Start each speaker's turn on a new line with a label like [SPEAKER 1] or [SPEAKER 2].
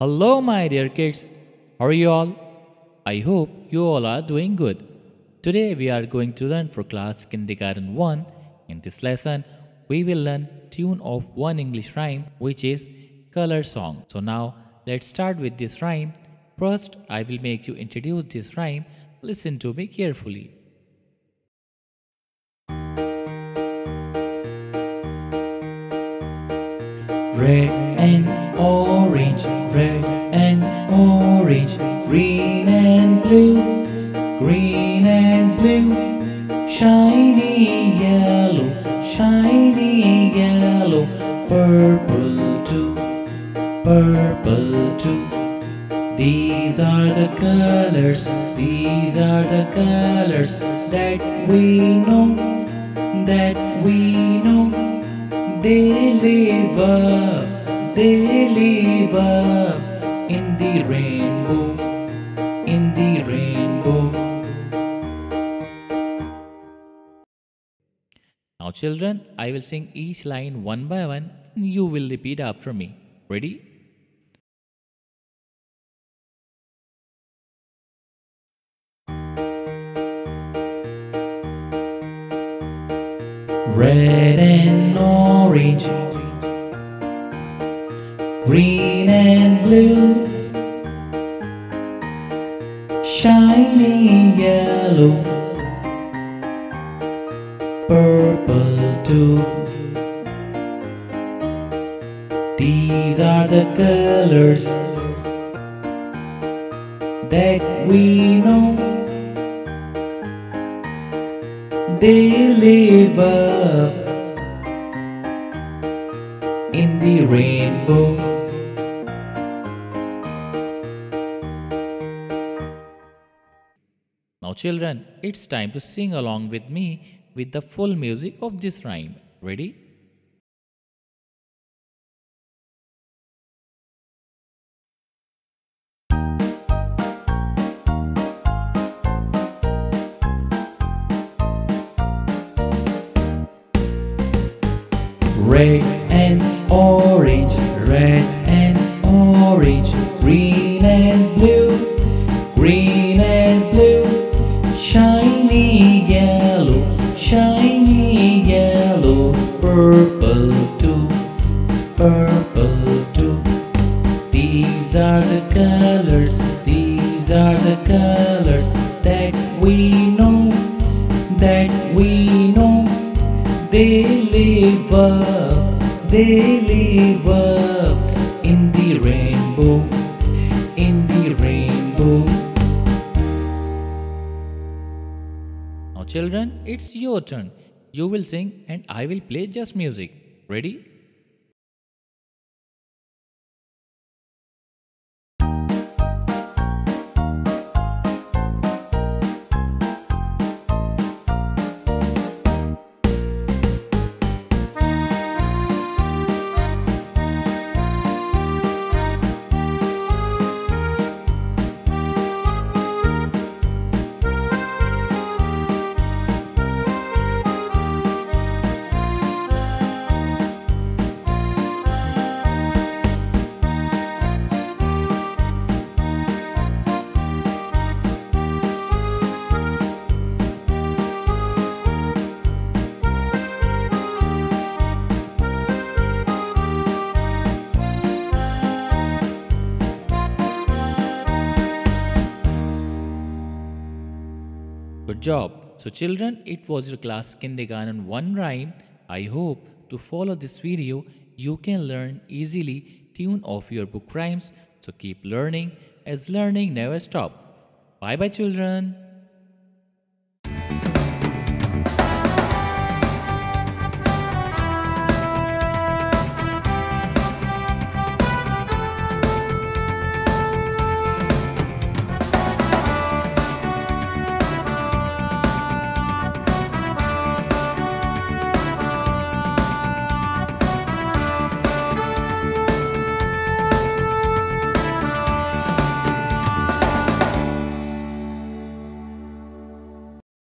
[SPEAKER 1] Hello, my dear kids. How are you all? I hope you all are doing good. Today we are going to learn for class kindergarten 1. In this lesson, we will learn tune of one English rhyme which is color song. So now let's start with this rhyme. First, I will make you introduce this rhyme. Listen to me carefully. Red and orange, red and orange, green and blue, green and blue, shiny yellow, shiny yellow, purple too, purple too. These are the colors, these are the colors that we know, that we know. They live up, they live up in the rainbow, in the rainbow. Now, children, I will sing each line one by one, and you will repeat after me. Ready? Red and orange, green and blue, shiny yellow, purple too. These are the colors that we know. They live up in the rainbow. Children, it's time to sing along with me with the full music of this rhyme. Ready? Red and orange, red purple too, purple too. These are the colors, these are the colors that we know, that we know. They live up, they live up in the rainbow, in the rainbow. Now, children, it's your turn. You will sing and I will play just music. Ready? Good job. So children, it was your class kindergarten 1 rhyme. I hope to follow this video you can learn easily tune of your book rhymes. So keep learning as learning never stop. Bye bye children.